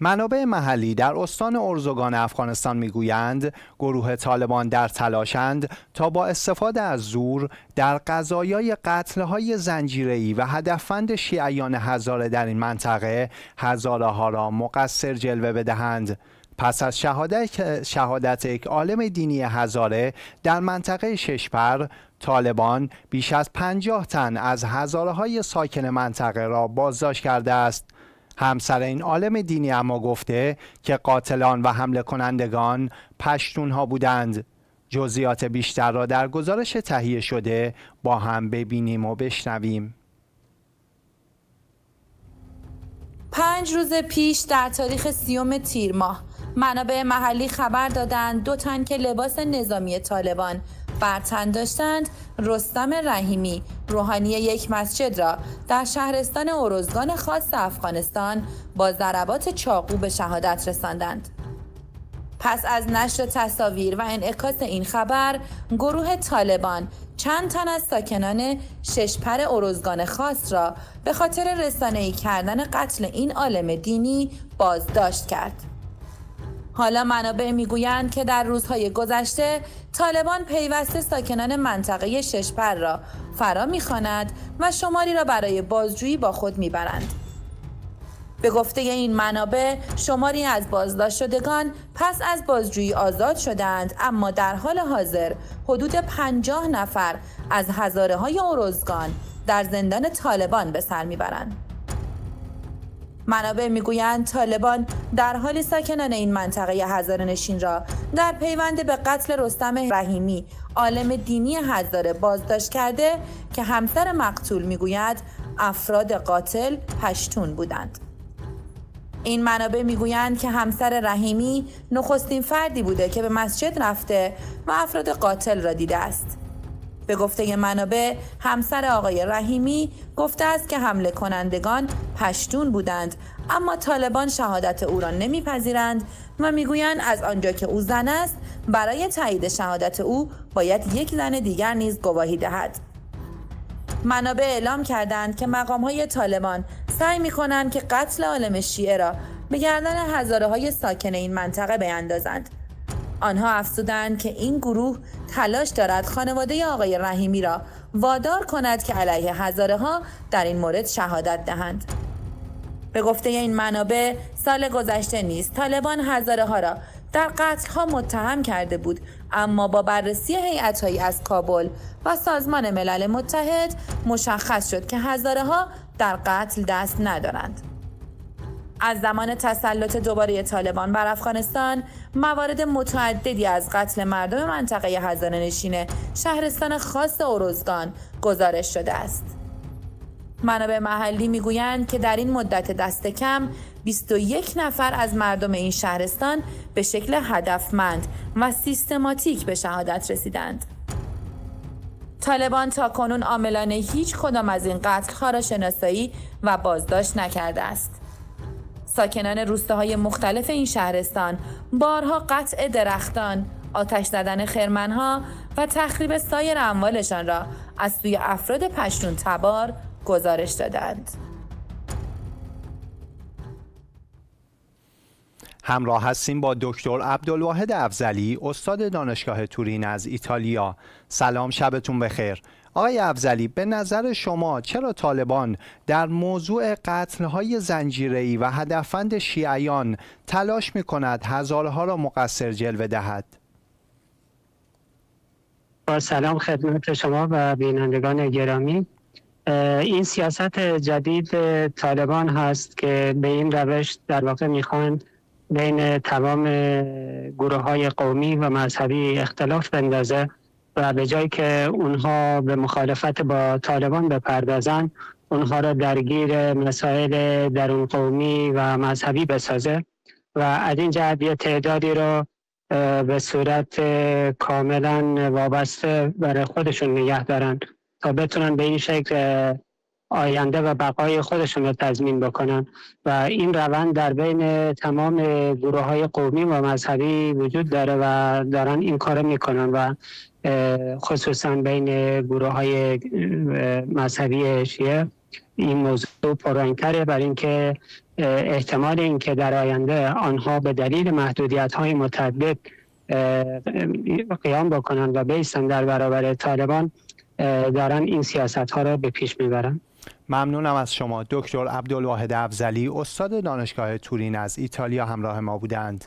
منابع محلی در استان ارزگان افغانستان می‌گویند گروه طالبان در تلاشند تا با استفاده از زور در قضایای قتلهای زنجیره‌ای و هدفمند شیعیان هزاره در این منطقه هزاره ها را مقصر جلوه بدهند. پس از شهادت, شهادت یک عالم دینی هزاره در منطقه ششپر طالبان بیش از پنجاه تن از هزاره های ساکن منطقه را بازداشت کرده است. همسر این عالم دینی اما گفته که قاتلان و حمله کنندگان پشتون ها بودند. جزئیات بیشتر را در گزارش تهیه شده با هم ببینیم و بشنویم. پنج روز پیش در تاریخ سیوم تیر ماه منابع محلی خبر دادند دو تن که لباس نظامی طالبان بر تن داشتند رستم رحیمی روحانی یک مسجد را در شهرستان اوروزگان خاص افغانستان با ضربات چاقو به شهادت رساندند پس از نشر تصاویر و انعکاس این خبر گروه طالبان چند تن از ساکنان ششپر اوروزگان خاص را به خاطر رسانه‌ای کردن قتل این عالم دینی بازداشت کرد. حالا منابع می‌گویند که در روزهای گذشته طالبان پیوسته ساکنان منطقه ششپر را فرا می‌خواند و شماری را برای بازجویی با خود می‌برند. به گفته این منابع شماری از بازداشت شدگان پس از بازجویی آزاد شدند اما در حال حاضر حدود پنجاه نفر از هزاره های اوروزگان در زندان طالبان به سر می‌برند. منابع می‌گویند طالبان در حالی ساکنان این منطقه هزاره نشین را در پیوند به قتل رستم رحیمی عالم دینی هزاره بازداشت کرده که همسر مقتول می‌گوید افراد قاتل پشتون بودند. این منابع می‌گویند که همسر رحیمی نخستین فردی بوده که به مسجد رفته و افراد قاتل را دیده است. به گفته منابع همسر آقای رحیمی گفته است که حمله کنندگان پشتون بودند اما طالبان شهادت او را نمیپذیرند و می‌گویند از آنجا که او زن است برای تایید شهادت او باید یک زن دیگر نیز گواهی دهد. منابع اعلام کردند که مقام های طالبان سعی می کنند که قتل عالم شیعه را به گردن هزاره های ساکن این منطقه بیندازند. آنها افزودند که این گروه تلاش دارد خانواده آقای رحیمی را وادار کند که علیه هزاره ها در این مورد شهادت دهند. به گفته این منابع سال گذشته نیست طالبان هزاره ها را در قتل ها متهم کرده بود اما با بررسی هیئتهایی از کابل و سازمان ملل متحد مشخص شد که هزاره ها در قتل دست ندارند. از زمان تسلط دوباره طالبان بر افغانستان موارد متعددی از قتل مردم منطقه هزانه نشین شهرستان خاص اوروزگان گزارش شده است. منابع محلی می‌گویند که در این مدت دست کم 21 نفر از مردم این شهرستان به شکل هدفمند و سیستماتیک به شهادت رسیدند. طالبان تا کنون عاملان هیچ کدام از این قتل را شناسایی و بازداشت نکرده است. ساکنان روستاهای مختلف این شهرستان. بارها قطع درختان، آتش زدن خرمنها و تخریب سایر اموالشان را از سوی افراد پشتون تبار گزارش دادند. همراه هستیم با دکتر عبدالواحد افزلی استاد دانشگاه تورین از ایتالیا. سلام شبتون بخیر. آقای افزلی به نظر شما چرا طالبان در موضوع قتلهای زنجیره‌ای و هدفمند شیعیان تلاش می کند هزارها را مقصر جلوه دهد؟ با سلام خدمت شما و بینندگان گرامی این سیاست جدید طالبان هست که به این روش در واقع می‌خوان بین تمام گروه های قومی و مذهبی اختلاف بندازه و به جایی که اونها به مخالفت با طالبان بپردازن اونها را درگیر مسائل درون قومی و مذهبی بسازه و از این جهت یه تعدادی را به صورت کاملا وابسته برای خودشون نگه دارن تا بتونن به این شکل آینده و بقای خودشون رو تضمین بکنن. و این روند در بین تمام گروه های قومی و مذهبی وجود داره و دارن این کار می‌کنن و خصوصا بین گروه های مذهبی شیعه این موضوع پررنگتره برای اینکه احتمال اینکه در آینده آنها به دلیل محدودیت های متعدد قیام بکنن و بیستن در برابر طالبان دارن این سیاست ها را به پیش می‌برن. ممنونم از شما دکتر عبدالواحد افزلی استاد دانشگاه تورین از ایتالیا همراه ما بودند.